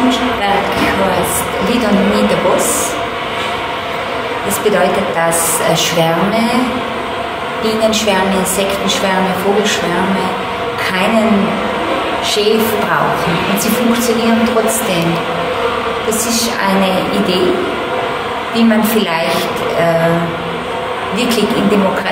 Kunstwerk heißt We Don't Need a Boss. Das bedeutet, dass äh, Schwärme, Bienenschwärme, Insektenschwärme, Vogelschwärme keinen Chef brauchen und sie funktionieren trotzdem. Das ist eine Idee, wie man vielleicht äh, wirklich in Demokratie